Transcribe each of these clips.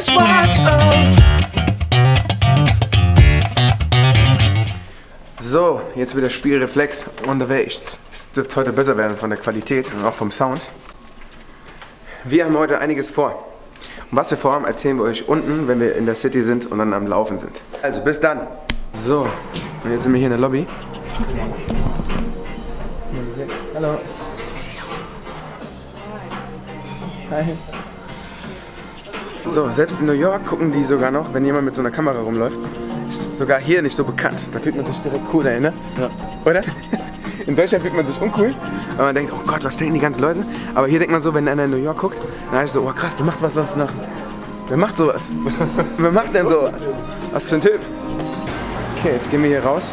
Watch out. So, jetzt wieder Spielreflex unterwegs. Es dürfte heute besser werden von der Qualität und auch vom Sound. Wir haben heute einiges vor. Und was wir vorhaben, erzählen wir euch unten, wenn wir in der City sind und dann am Laufen sind. Also bis dann. So, und jetzt sind wir hier in der Lobby. Hallo. Hi. So, selbst in New York gucken die sogar noch, wenn jemand mit so einer Kamera rumläuft. Ist sogar hier nicht so bekannt. Da fühlt man sich direkt cool dahin, ne? Ja. Oder? In Deutschland fühlt man sich uncool, weil man denkt, oh Gott, was denken die ganzen Leute? Aber hier denkt man so, wenn einer in New York guckt, dann heißt es so, oh krass, der macht was, was nach. Wer macht sowas? Wer macht denn sowas? Was für ein Typ? Okay, jetzt gehen wir hier raus.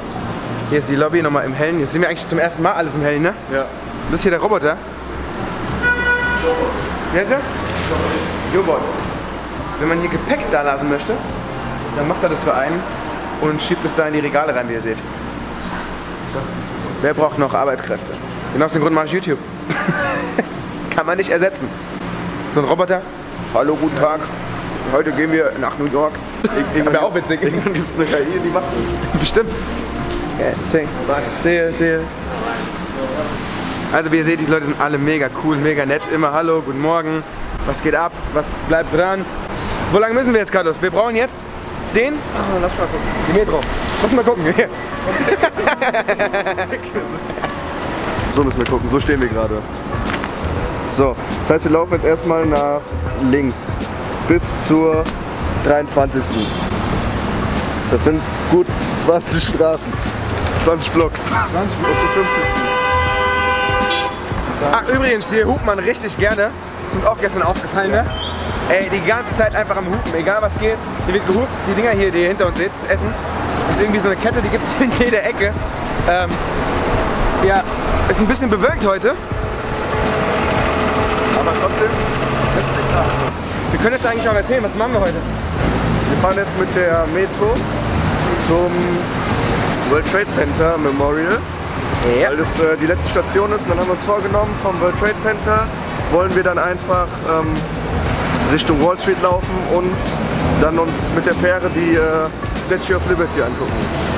Hier ist die Lobby nochmal im Hellen. Jetzt sind wir eigentlich zum ersten Mal alles im Hellen, ne? Ja. Das ist hier der Roboter. Wer ist er? Jobot. Wenn man hier Gepäck da lassen möchte, dann macht er das für einen und schiebt es da in die Regale rein, wie ihr seht. Wer braucht noch Arbeitskräfte? Genau aus dem Grund mache ich YouTube. Kann man nicht ersetzen. So ein Roboter. Hallo, guten Tag. Heute gehen wir nach New York. Wäre auch witzig. Irgendwann gibt es eine KI, die macht das. Bestimmt. Take. Sehe, sehe. Also wie ihr seht, die Leute sind alle mega cool, mega nett. Immer Hallo, guten Morgen. Was geht ab? Was bleibt dran? Wo lange müssen wir jetzt, Carlos? Wir brauchen jetzt den. Oh, lass mal gucken. Die Metro. Lass mal gucken. So müssen wir gucken, so stehen wir gerade. So, das heißt, wir laufen jetzt erstmal nach links bis zur 23. Das sind gut 20 Straßen. 20 Blocks. 20 Blocks zur 50. Ach, übrigens, hier hupt man richtig gerne. Ist uns auch gestern aufgefallen, ne? Ey, die ganze Zeit einfach am Hupen, egal was geht. Hier wird gehupt. Die Dinger hier, die ihr hinter uns seht, das Essen. Das ist irgendwie so eine Kette, die gibt es in jeder Ecke. Ähm, ja, ist ein bisschen bewölkt heute. Aber trotzdem, ist klar. Wir können jetzt eigentlich auch erzählen, was machen wir heute? Wir fahren jetzt mit der Metro zum World Trade Center Memorial. Ja. Weil das äh, die letzte Station ist und dann haben wir uns vorgenommen, vom World Trade Center wollen wir dann einfach ähm, Richtung Wall Street laufen und dann uns mit der Fähre die äh, Statue of Liberty angucken.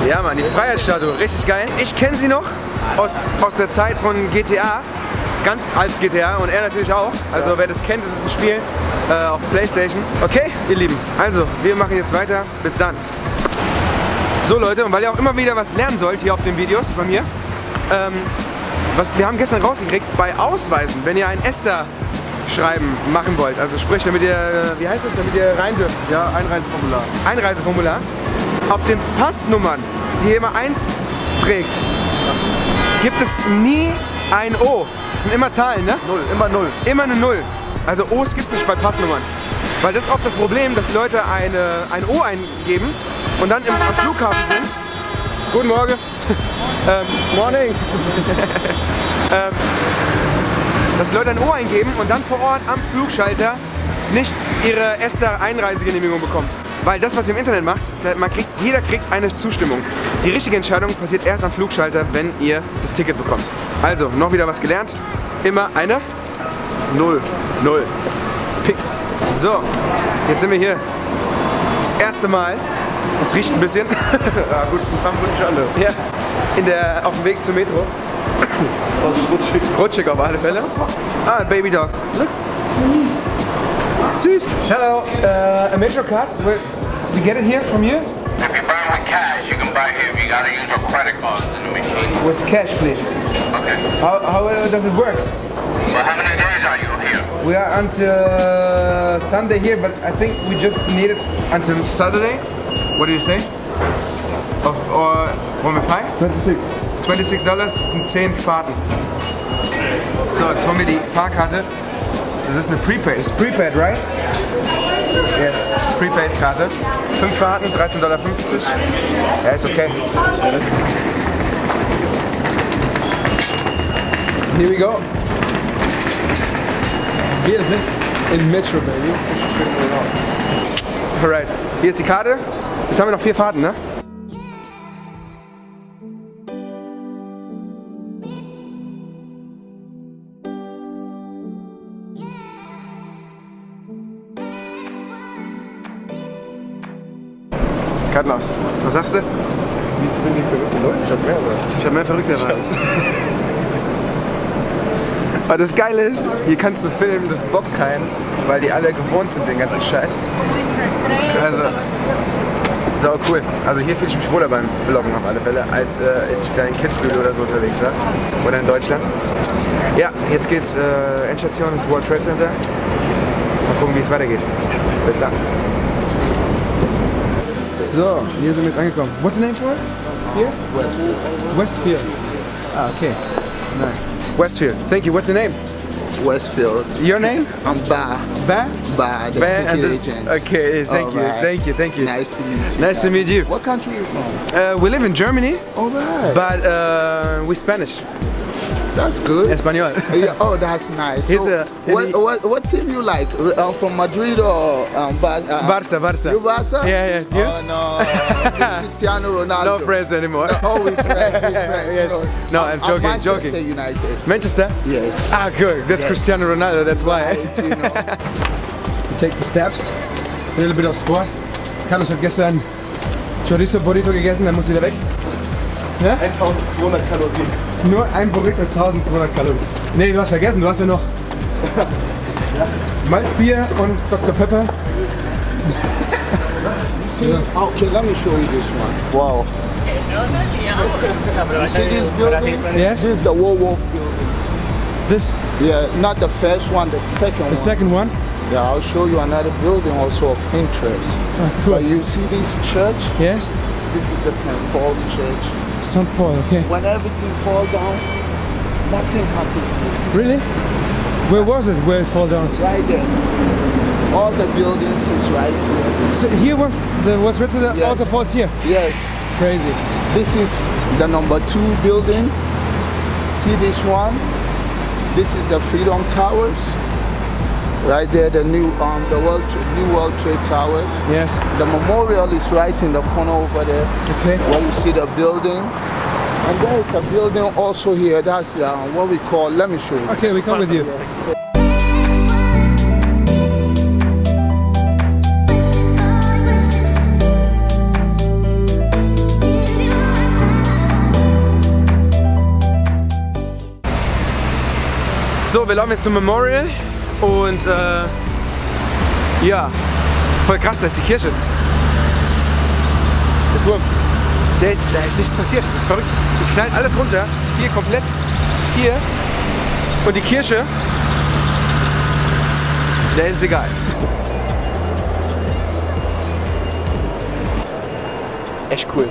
Ja, Mann, die Freiheitsstatue, richtig geil. Ich kenne sie noch aus, aus der Zeit von GTA, ganz als GTA und er natürlich auch. Also wer das kennt, ist ein Spiel äh, auf Playstation. Okay, ihr Lieben, also wir machen jetzt weiter. Bis dann. So Leute, und weil ihr auch immer wieder was lernen sollt hier auf den Videos bei mir, ähm, was wir haben gestern rausgekriegt, bei Ausweisen, wenn ihr ein Ester schreiben machen wollt, also sprich, damit ihr, äh, wie heißt das, damit ihr rein dürft, Ja, Einreiseformular. Einreiseformular, auf den Passnummern, die ihr immer einträgt, gibt es nie ein O. Das sind immer Zahlen, ne? Null, immer null. Immer eine Null. Also O's gibt es nicht bei Passnummern. Weil das ist oft das Problem, dass Leute eine, ein O eingeben und dann im, am Flughafen sind. Guten Morgen. ähm, morning. ähm, dass die Leute ein O eingeben und dann vor Ort am Flugschalter nicht ihre erste Einreisegenehmigung bekommen. Weil das, was ihr im Internet macht, man kriegt, jeder kriegt eine Zustimmung. Die richtige Entscheidung passiert erst am Flugschalter, wenn ihr das Ticket bekommt. Also, noch wieder was gelernt. Immer eine Null. Null. Pix. So, jetzt sind wir hier. Das erste Mal. Es riecht ein bisschen. Ja gut, das ist in Frankfurt nicht anders. ja. In der, auf dem Weg zur Metro. Das ist rutschig. Rutschig auf alle Fälle. Ah, Baby Dog. Look. Süß. Hello, uh, a Metro card. Where, we get it here from you? If you're buying with cash, you can buy here. but You gotta use your credit cards in the machine. With cash, please. Okay. How, how does it work? Well, how many days are you here? We are until Sunday here, but I think we just need it until Saturday. What do you say? Of, or wollen wir five? 26. 26 Dollars sind 10 Fahrten. So, jetzt holen wir die Fahrkarte. Das ist eine Prepaid. Ist Prepaid, right? Yes. Prepaid-Karte. 5 Fahrten, 13,50 Dollar. Ja, ist okay. Here we go. Wir sind in Metro, baby. Alright. Hier ist die Karte. Jetzt haben wir noch vier Fahrten, ne? Cut los. Was sagst du? Wieso bin ich verrückte Leute? Ich hab mehr gesagt. Ich habe mehr Verrückte erwartet. Aber das Geile ist, hier kannst du filmen, das bockt keinen, weil die alle gewohnt sind, den ganzen Scheiß. Also, sau cool. Also hier fühle ich mich wohler beim Vloggen auf alle Fälle, als äh, ich da in Kitzbühel oder so unterwegs war. Oder in Deutschland. Ja, jetzt geht's, äh, Endstation ins World Trade Center. Mal gucken, wie es weitergeht. Bis dann. So, hier sind wir jetzt angekommen. What's the name for it? Here? Westfield. Westfield. Ah, okay. Nice. Westfield. Thank you. What's the name? Westfield. Your name? I'm Ba. Ba? Ba, the Ba ticket this. agent. Okay, thank you. Alright. Thank you. Thank you. Nice to meet you. Nice to meet you. What country are you from? Uh, we live in Germany, Alright. but uh, we Spanish. That's good. Espanol. Yeah, oh, that's nice. So, a- what, he- what, what team you like? Uh, from Madrid or um, Bar- uh, Barca, Barca. You Barca? Yeah, yes, you? Oh, no. Cristiano Ronaldo. No friends anymore. Oh, we friends, we friends. Yes. No, I'm joking, Manchester joking. United. Manchester? Yes. Ah, good. That's Yes. Cristiano Ronaldo. That's why. Right, you know. Take the steps. A little bit of sport. Carlos hat gestern Chorizo Burrito gegessen, dann muss wieder weg. 1200 Kalorien. Nur ein Burrito 1200 Kalorien. Nee, du hast vergessen, du hast ja noch Malzbier und Dr. Pepper. See, okay, let me show you this one. Wow. You see this building? Yes. This is the Wolf building. This, Yeah, not the first one, the second the one. second one. Yeah, I'll show you another building also of interest. Ah, but you see this church? Yes. This is the St. Paul's Church. St. Paul, okay. When everything fall down, nothing happens here. Really? Where was it where it fall down? Right there. All the buildings is right here. So here was the what Trade Center Yes. also falls here. Yes. Crazy. This is the number two building. See this one? This is the Freedom Towers. Right there, the new um, the World New World Trade Towers. Yes. The memorial is right in the corner over there, Okay. where you see the building. And there is a building also here. That's uh, what we call. Let me show you. Okay, we come with you. So, wir laufen jetzt zum Memorial und äh, ja, voll krass, da ist die Kirche. Der Turm. Der ist, da ist nichts passiert, das ist verrückt. Die knallt alles runter, hier komplett, hier und die Kirche, der ist egal. Echt cool.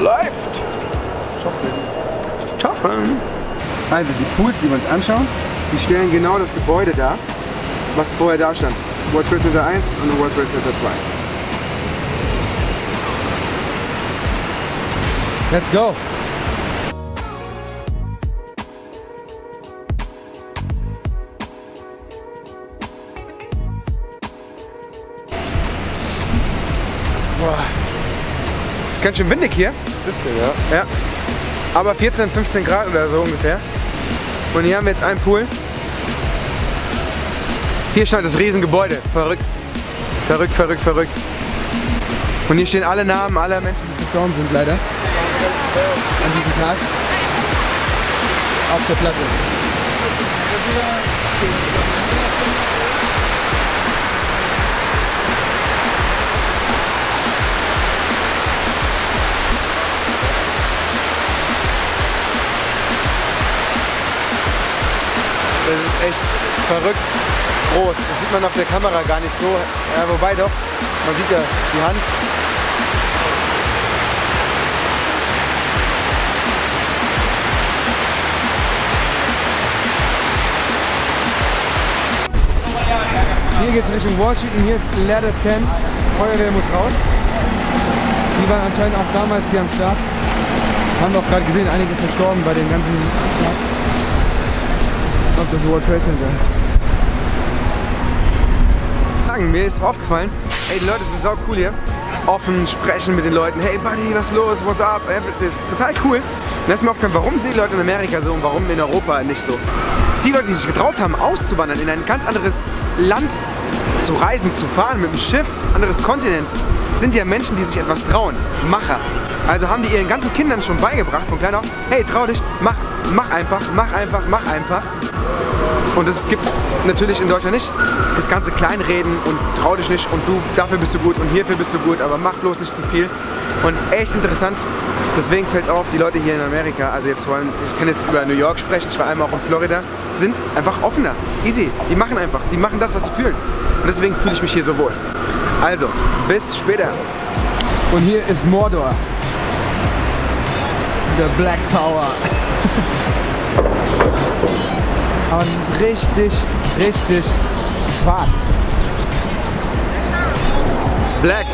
Läuft. Shoppen. Also die Pools, die wir uns anschauen, die stellen genau das Gebäude dar, was vorher da stand. World Trade Center 1 und World Trade Center 2. Let's go. Ist ganz schön windig hier. Bisschen, ja. Ja. Aber 14, 15 Grad oder so ungefähr. Und hier haben wir jetzt einen Pool. Hier stand das Riesengebäude. Verrückt. Verrückt, verrückt, verrückt. Und hier stehen alle Namen aller Menschen, die verstorben sind leider. An diesem Tag. Auf der Platte. Das ist echt verrückt groß. Das sieht man auf der Kamera gar nicht so. Ja, wobei doch, man sieht ja die Hand. Hier geht's Richtung Washington, hier ist Ladder 10. Feuerwehr muss raus. Die waren anscheinend auch damals hier am Start. Haben wir auch gerade gesehen, einige verstorben bei dem ganzen Start. Auf das World Trade Center. Sagen, mir ist aufgefallen, ey, die Leute sind sau cool hier. Offen sprechen mit den Leuten, hey Buddy, was los, what's up? Ey, Das ist total cool. Und da ist mir aufgefallen, warum sind die Leute in Amerika so und warum in Europa nicht so? Die Leute, die sich getraut haben, auszuwandern in ein ganz anderes Land, zu reisen, zu fahren mit dem Schiff, anderes Kontinent, sind ja Menschen, die sich etwas trauen. Macher. Also haben die ihren ganzen Kindern schon beigebracht, von klein auf, hey, trau dich, mach, mach einfach, mach einfach, mach einfach. Und das gibt es natürlich in Deutschland nicht. Das ganze Kleinreden und trau dich nicht und du, dafür bist du gut und hierfür bist du gut, aber mach bloß nicht zu viel. Und es ist echt interessant. Deswegen fällt es auf, die Leute hier in Amerika, also jetzt vor allem, ich kann jetzt über New York sprechen, ich war einmal auch in Florida, sind einfach offener. Easy. Die machen einfach. Die machen das, was sie fühlen. Und deswegen fühle ich mich hier so wohl. Also, bis später. Und hier ist Mordor. Der Black Tower. Aber das ist richtig, richtig schwarz. Das ist black.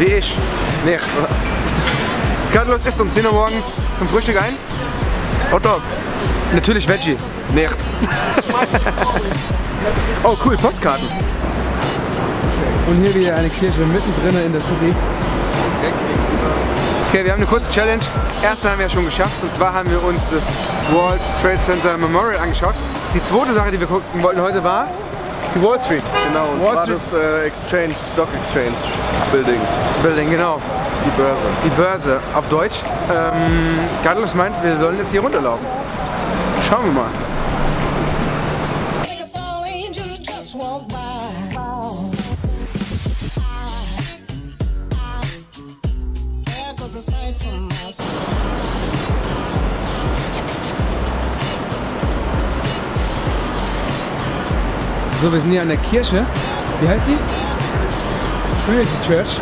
Wie ich. Nicht. Carlos isst um 10 Uhr morgens zum Frühstück ein. Hotdog. Natürlich Veggie. Nicht. oh cool, Postkarten. Und hier wieder eine Kirche mittendrin in der City. Okay, wir haben eine kurze Challenge. Das erste haben wir ja schon geschafft und zwar haben wir uns das World Trade Center Memorial angeschaut. Die zweite Sache, die wir gucken wollten heute war die Wall Street. Genau, und Wall zwar Street- das äh, Exchange, Stock Exchange Building, Building, genau. die Börse. Die Börse auf Deutsch. Ähm, Carlos meint, wir sollen jetzt hier runterlaufen. Schauen wir mal. So, wir sind hier an der Kirche. Wie heißt die? Trinity Church.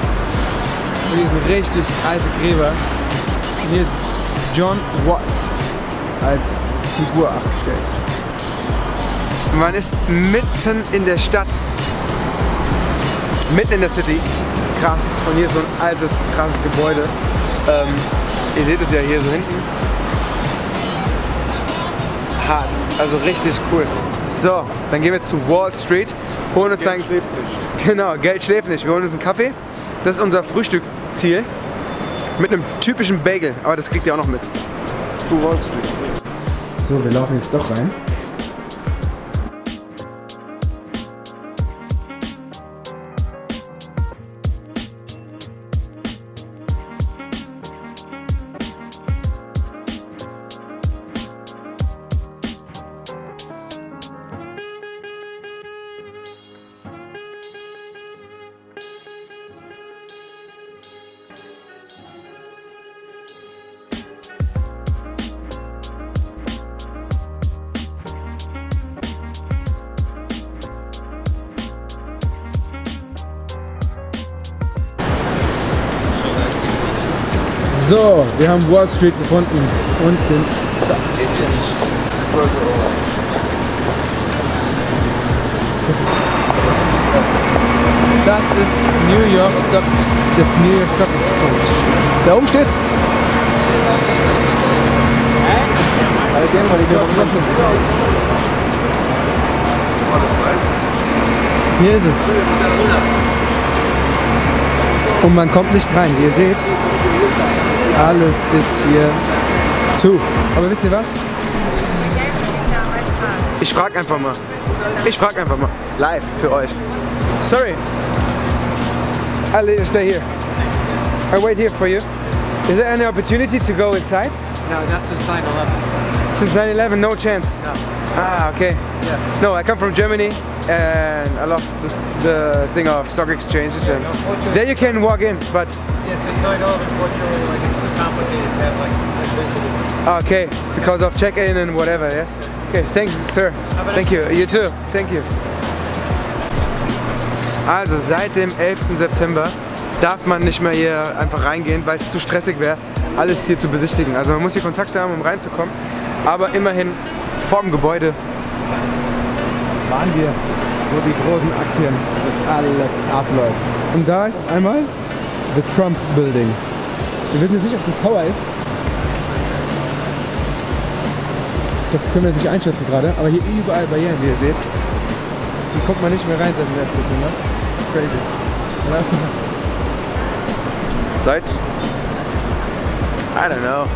Und hier sind richtig alte Gräber. Und hier ist John Watts als Figur abgestellt. Man ist mitten in der Stadt. Mitten in der City. Krass. Und hier ist so ein altes, krasses Gebäude. Ähm, ihr seht es ja hier so hinten. Hart. Also richtig cool. So, dann gehen wir jetzt zu Wall Street. Holen uns Geld ein. schläft nicht. Genau, Geld schläft nicht. Wir holen uns einen Kaffee. Das ist unser Frühstückziel. Mit einem typischen Bagel. Aber das kriegt ihr auch noch mit. To Wall Street. So, wir laufen jetzt doch rein. So, wir haben Wall Street gefunden und den Exchange. Das ist, das ist New York Stock, das New York Stock Exchange. Da oben steht's. Hier ist es. Und man kommt nicht rein, wie ihr seht. Alles ist hier zu. Aber wisst ihr was? Ich frag einfach mal. Ich frag einfach mal. Live für euch. Sorry. You stay here. I wait here for you. Is there any opportunity to go inside? No, that's since 9-11. Since 9-11, no chance. No. Ah, okay. Yeah. No, I come from Germany and I love the, the thing of stock exchanges. And unfortunately- there you can walk in, but Yeah, since 9-11, unfortunately, like, it's too complicated to have, like, like visitors. ah, okay, because of check-in and whatever, yes? Okay, thanks, sir. Thank you. You too. Thank you. Also seit dem 11. September darf man nicht mehr hier einfach reingehen, weil es zu stressig wäre, alles hier zu besichtigen. Also man muss hier Kontakte haben, um reinzukommen. Aber immerhin vorm Gebäude Waren wir, wo die großen Aktien alles abläuft. Und da ist einmal The Trump Building. Wir wissen jetzt nicht, ob es das Tower ist. Das können wir jetzt nicht einschätzen gerade, aber hier überall Barrieren, wie ihr seht. Hier kommt man nicht mehr rein seit dem 11. September. Crazy. Ja. Seit I don't know.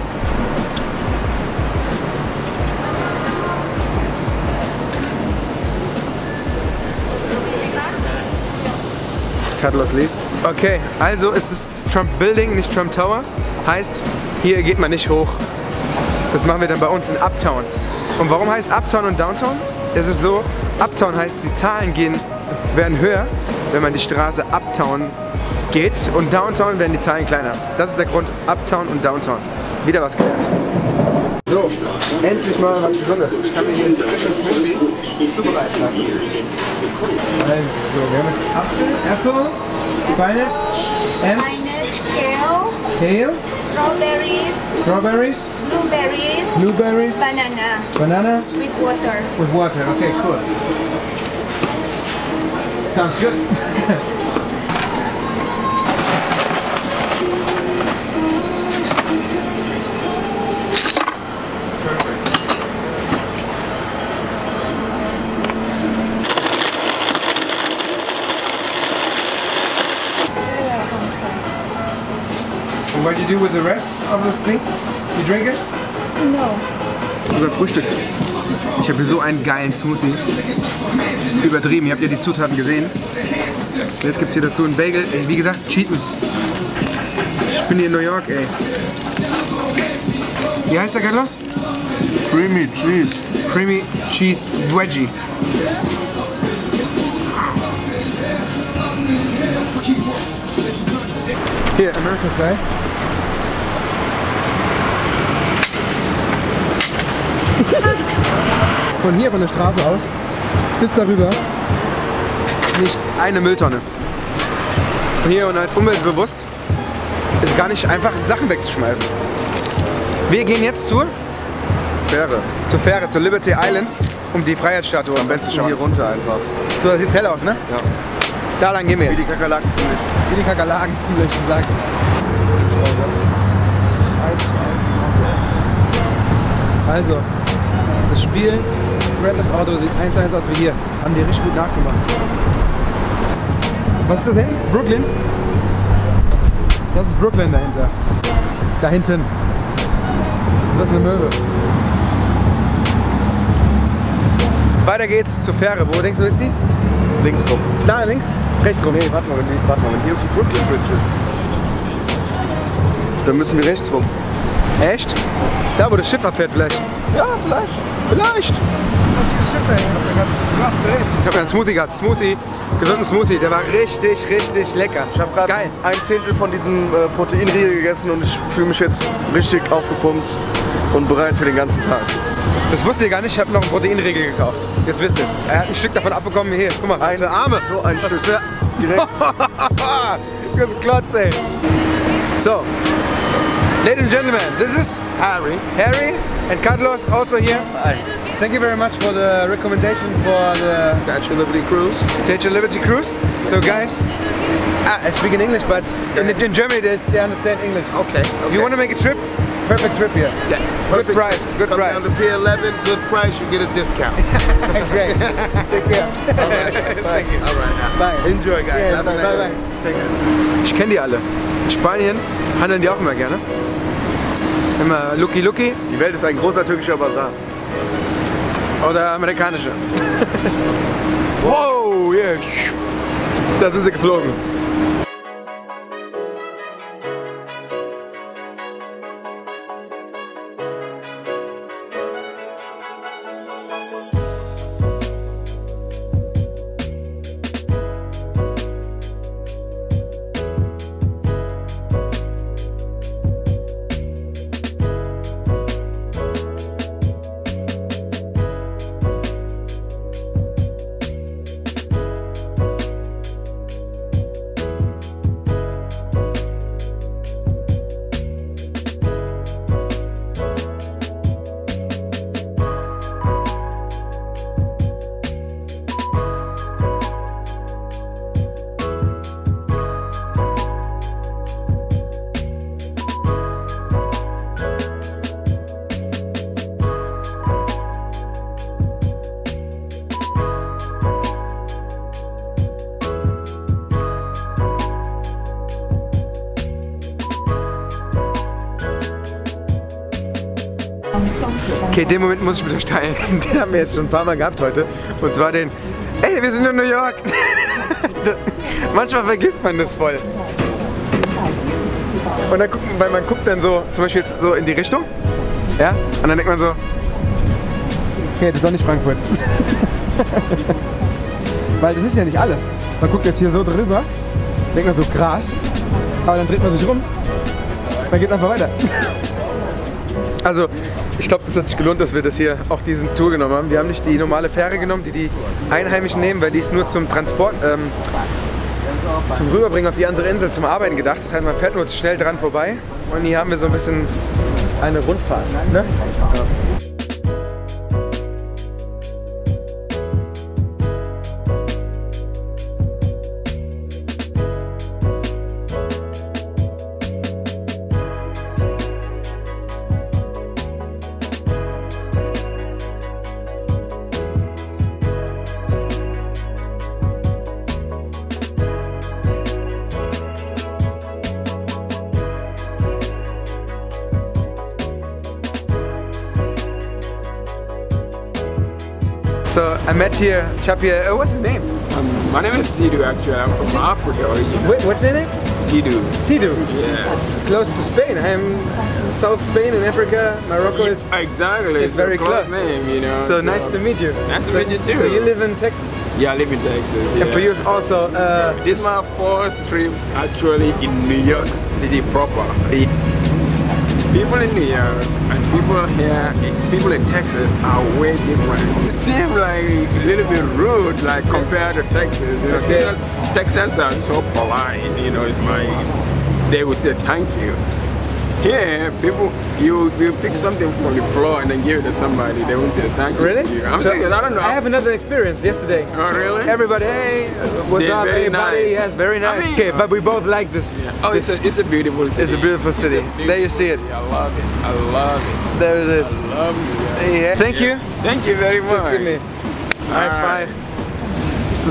Carlos liest. Okay, also es ist Trump Building, nicht Trump Tower. Heißt, hier geht man nicht hoch. Das machen wir dann bei uns in Uptown. Und warum heißt Uptown und Downtown? Es ist so, Uptown heißt, die Zahlen gehen, werden höher, wenn man die Straße Uptown geht. Und Downtown werden die Zahlen kleiner. Das ist der Grund, Uptown und Downtown. Wieder was gelernt. So, endlich mal was Besonderes. Ich kann mir hier einen frischen Smoothie zubereiten lassen. Also, wir haben jetzt Apfel, Apple, Spinach, and Spinach, kale, Kale, strawberries, Strawberries, blueberries, Blueberries, banana Banana with water. with water. Okay, cool. Sounds good. you do with the rest of this thing? You drink it? No. Unser Frühstück. Ich habe hier so einen geilen Smoothie. Übertrieben, ihr habt ja die Zutaten gesehen. Und jetzt gibt es hier dazu einen Bagel. Ey, wie gesagt, cheaten. Ich bin hier in New York, ey. Wie heißt der, Carlos? Creamy Cheese. Creamy Cheese Wedgie. Hier, American Style. Von hier, von der Straße aus, bis darüber, Nicht eine Mülltonne. Und hier und als umweltbewusst ist gar nicht einfach Sachen wegzuschmeißen. Wir gehen jetzt zur, Fähre. zur Fähre, zur Liberty Island, um die Freiheitsstatue Am besten hier runter einfach. So, da sieht's hell aus, ne? Ja. Da lang gehen wir Wie die jetzt. Kakerlaken ziemlich. wie die Kakerlaken ziemlich gesagt. Also, das Spiel Grand Theft Auto sieht eins zu eins aus wie hier. Haben die richtig gut nachgemacht. Was ist das denn? Brooklyn? Das ist Brooklyn dahinter. Da hinten. Das ist eine Möwe. Weiter geht's zur Fähre. Wo denkst du, ist die? Links rum. Da links? Rechts rum. Nee, warte mal, wenn, warte mal, wenn hier auf die Brooklyn Bridge ist. Dann müssen wir rechts rum. Echt? Da, wo das Schiff abfährt vielleicht. Ja, vielleicht. Vielleicht. Dieses Schiff da hinten, was da gerade krass dreht. Ich habe einen Smoothie gehabt. Smoothie. Gesunden Smoothie. Der war richtig, richtig lecker. Ich habe gerade Geil. ein Zehntel von diesem äh, Proteinriegel gegessen und ich fühle mich jetzt richtig aufgepumpt und bereit für den ganzen Tag. Das wusste ihr gar nicht. Ich habe noch einen Proteinriegel gekauft. Jetzt wisst ihr es. Er hat ein Stück davon abbekommen. Hier, guck mal. Was Ein- für Arme. so ein Was Stück. für... Direkt. Das ist Klotz, ey. So. Ladies and gentlemen, this is Harry. Harry and Carlos also here. Hi. Thank you very much for the recommendation for the Statue of Liberty Cruise. Statue of Liberty cruise. So guys, ah, I speak in English, but in, in Germany they, they understand English. Okay. If you want to make a trip, perfect trip here. Yes. Good price, good Come price. down to Pier 11, good price, you get a discount. Great. Take care. All right. Thank you. All right. Bye. Enjoy, guys. Yeah, Have bye, a bye, nice bye. Ich kenne die alle. In Spanien handeln die auch immer gerne. Immer Lucky Lucky Die Welt ist ein großer türkischer Bazar. oder amerikanische. wow, yeah. Da sind sie geflogen. Okay, den Moment muss ich euch teilen. Den haben wir jetzt schon ein paar Mal gehabt heute. Und zwar den, ey, wir sind in New York. Manchmal vergisst man das voll. Und dann guckt, weil man guckt dann so, zum Beispiel jetzt so in die Richtung. Ja? Und dann denkt man so, Okay, das ist doch nicht Frankfurt. Weil das ist ja nicht alles. Man guckt jetzt hier so drüber, denkt man so krass, aber dann dreht man sich rum, dann geht einfach weiter. Also, ich glaube, das hat sich gelohnt, dass wir das hier auch diesen Tour genommen haben. Wir haben nicht die normale Fähre genommen, die die Einheimischen nehmen, weil die ist nur zum Transport, ähm, zum Rüberbringen auf die andere Insel, zum Arbeiten gedacht. Das heißt, man fährt nur schnell dran vorbei. Und hier haben wir so ein bisschen eine Rundfahrt. Ne? So I met here, hier, oh, what's your name? My name is Sidu actually. I'm from Africa originally. Wait, what's your name? Sidu. Sidu. Yeah. It's close to Spain. I'm in South Spain in Africa. Morocco is Exactly. It's very close close. name, you know. so nice to meet you. Nice to meet you too. So you live in Texas. Yeah, I live in Texas. And for you it's also uh, This is my first trip actually in New York City proper. People in New York people here, people in Texas are way different. It seems like a little bit rude, like compared to Texas. You know. Texans are so polite. You know, it's like they will say thank you. Here, people, you you pick something from the floor and then give it to somebody. They won't say thank you. Really? I'm So. I don't know. I have another experience yesterday. Oh, really? Everybody, hey, what's They're up, everybody? nice. Yes, very nice. mean- okay, but we both like this. Oh, it's a, it's a beautiful city. It's a beautiful city. There you see it. I love it. I love it. There it is. Love you. Yeah. Thank you. Thank you very much. Just give me high five.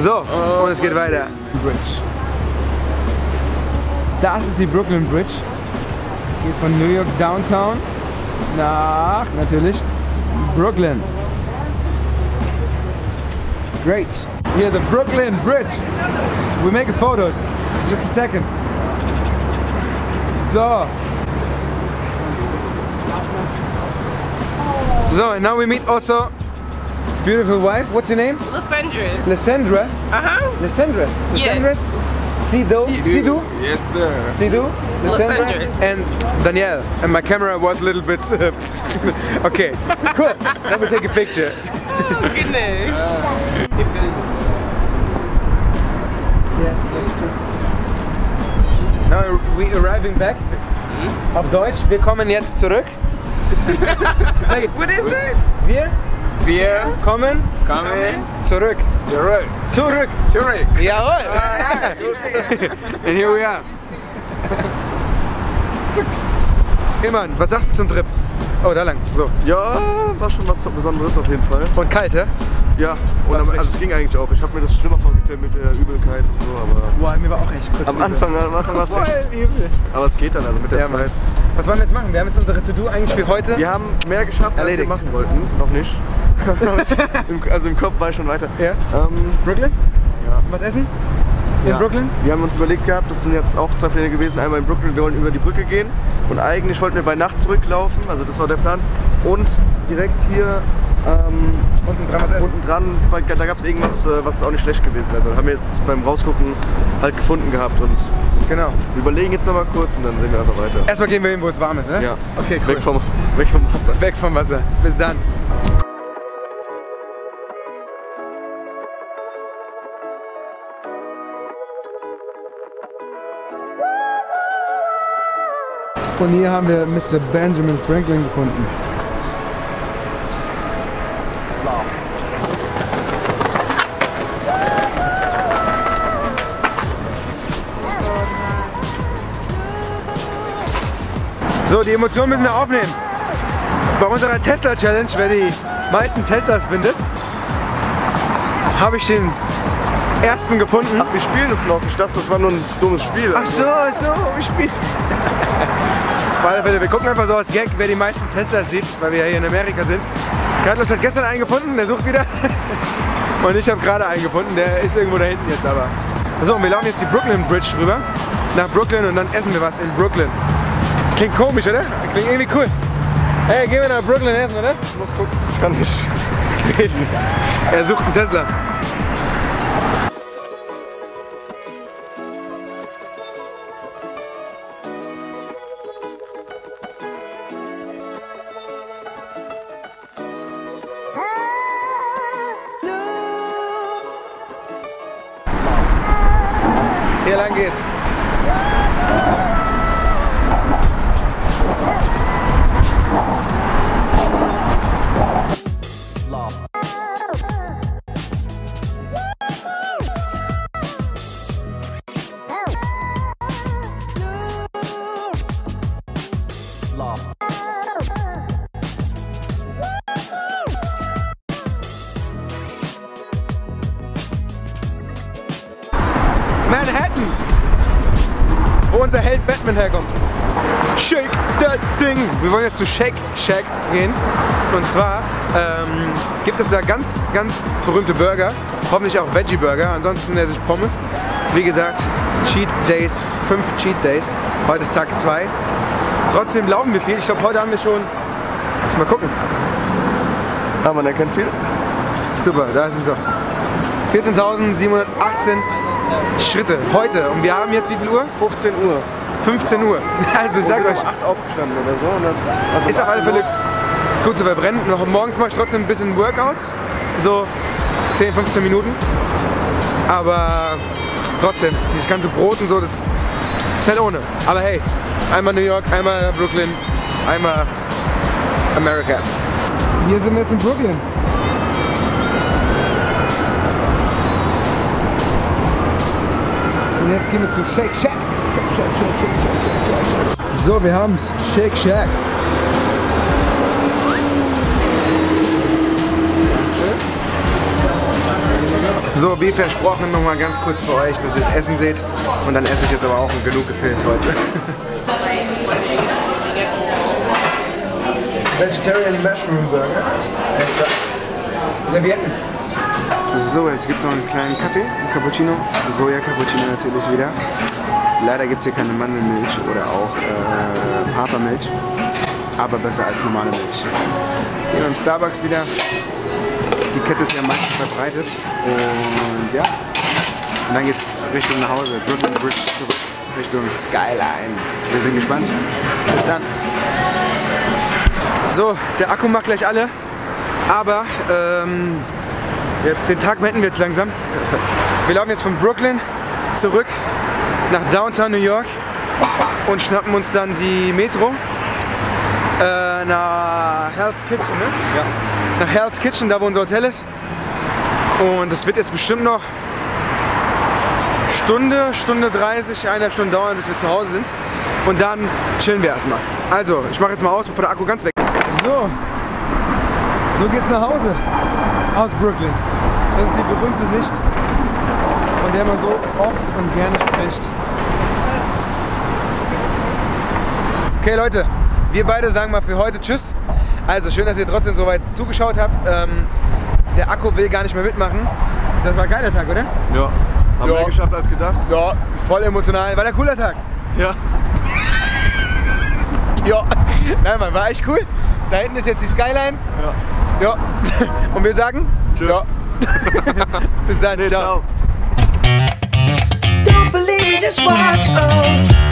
So, und es geht weiter. Bridge. Das ist die Brooklyn Bridge. Geht von New York Downtown nach, natürlich, Brooklyn. Great. Here, the Brooklyn Bridge. We make a photo. Just a second. So, So, and now we meet also his beautiful wife. What's your name? Lysandris. Lysandras. Uh-huh. Lysandras. Yes. Lysandras. Sido. Yes, sir. Lysandras. Lysandras. And Danielle. And my camera was a little bit. okay. Cool. Let me take a picture. Oh, goodness. Yes, that's true. Now we arriving back. Hmm? Auf Deutsch. Wir kommen jetzt zurück. What is it? Wir Wir kommen kommen zurück. zurück. Zurück. Zurück. Jawohl. And here we are. Hey Mann, was sagst du zum Trip? Oh, da lang. So. Ja, war schon was Besonderes auf jeden Fall. Und kalt, hä? Ja, und am, also es ging eigentlich auch. Ich habe mir das schlimmer vorgestellt mit der Übelkeit und so, aber Boah, mir war auch echt kurz. am Anfang, am Anfang war es echt. Übel. Aber es geht dann, also mit der Ja, Mann. Zeit. Was wollen wir jetzt machen? Wir haben jetzt unsere To-Do eigentlich für heute. Wir haben mehr geschafft, als wir Erledigt. machen wollten. Noch nicht. Also im Kopf war ich schon weiter. Ja. Ähm, Brooklyn? Ja. Was essen? In Ja. Brooklyn? Wir haben uns überlegt gehabt, das sind jetzt auch zwei Pläne gewesen. Einmal in Brooklyn, wir wollen über die Brücke gehen. Und eigentlich wollten wir bei Nacht zurücklaufen, also das war der Plan. Und direkt hier ähm, Unten dran was essen. unten dran, da gab es irgendwas, äh, was auch nicht schlecht gewesen ist. Also haben wir jetzt beim Rausgucken halt gefunden gehabt. Und Genau. wir überlegen jetzt noch mal kurz und dann sehen wir einfach weiter. Erstmal gehen wir hin, wo es warm ist, ne? Ja. Okay, cool. Weg vom, weg vom Wasser. Weg vom Wasser. Bis dann. Und hier haben wir Mr. Benjamin Franklin gefunden. So, die Emotionen müssen wir aufnehmen. Bei unserer Tesla Challenge, wer die meisten Teslas findet, habe ich den ersten gefunden. Ach, wir spielen das noch. Ich dachte, das war nur ein dummes Spiel. Ach so, ach so, wir spielen. Fälle, wir gucken einfach so aus Gag, wer die meisten Teslas sieht, weil wir ja hier in Amerika sind. Carlos hat gestern einen gefunden, der sucht wieder. Und ich habe gerade einen gefunden, der ist irgendwo da hinten jetzt aber. So, und wir laufen jetzt die Brooklyn Bridge rüber. Nach Brooklyn und dann essen wir was in Brooklyn. Klingt komisch, oder? Klingt irgendwie cool. Hey, gehen wir nach Brooklyn essen, oder? Ich muss gucken. Ich kann nicht reden. Er sucht einen Tesla. Hier lang geht's. Jetzt zu Shake Shack gehen. Und zwar ähm, gibt es da ganz, ganz berühmte Burger. Hoffentlich auch Veggie Burger. Ansonsten esse ich Pommes. Wie gesagt, Cheat Days, fünf Cheat Days. Heute ist Tag 2. Trotzdem laufen wir viel. Ich glaube, heute haben wir schon. Lass mal gucken. Ah, man erkennt viel. Super, da ist es doch. 14.718 Schritte heute. Und wir haben jetzt wie viel Uhr? 15 Uhr. 15 Uhr. Also ich sag euch, um 8 aufgestanden oder so. Und das, also ist auf alle Fälle gut zu verbrennen. Noch morgens mache ich trotzdem ein bisschen Workouts. So 10, 15 Minuten. Aber trotzdem, dieses ganze Brot und so, das ist halt ohne. Aber hey, einmal New York, einmal Brooklyn, einmal America. Hier sind wir jetzt in Brooklyn. Und jetzt gehen wir zu Shake Shack. So, wir haben's. Shake Shack. So, wie versprochen, nochmal ganz kurz für euch, dass ihr das Essen seht. Und dann esse ich jetzt aber auch genug gefilmt heute. Vegetarian Mushroom Burger. Servietten. So, jetzt gibt es noch einen kleinen Kaffee, einen Cappuccino. Soja Cappuccino natürlich wieder. Leider gibt es hier keine Mandelmilch oder auch äh, Hafermilch. Aber besser als normale Milch. Hier beim Starbucks wieder. Die Kette ist ja am meisten verbreitet. Und ja. Und dann geht's Richtung nach Hause. Brooklyn Bridge zurück. Richtung Skyline. Wir sind gespannt. Bis dann. So, der Akku macht gleich alle. Aber ähm, jetzt den Tag beenden wir jetzt langsam. Wir laufen jetzt von Brooklyn zurück nach Downtown New York und schnappen uns dann die Metro äh, nach Hell's Kitchen, ne? Ja. Nach Hell's Kitchen, da wo unser Hotel ist. Und es wird jetzt bestimmt noch Stunde, Stunde 30, eineinhalb Stunden dauern, bis wir zu Hause sind. Und dann chillen wir erstmal. Also, ich mache jetzt mal aus, bevor der Akku ganz weg ist. So. So geht's nach Hause. Aus Brooklyn. Das ist die berühmte Sicht, von der man so oft und gerne spricht. Okay Leute, wir beide sagen mal für heute Tschüss. Also schön, dass ihr trotzdem so weit zugeschaut habt. Ähm, der Akku will gar nicht mehr mitmachen. Das war ein geiler Tag, oder? Ja. Haben Ja. mehr geschafft als gedacht. Ja, voll emotional. War der cooler Tag? Ja. Ja. Nein, Mann, war echt cool. Da hinten ist jetzt die Skyline. Ja. Ja. Und wir sagen? Tschö. Ja. Bis dann. Nee, ciao. ciao. just watch, oh.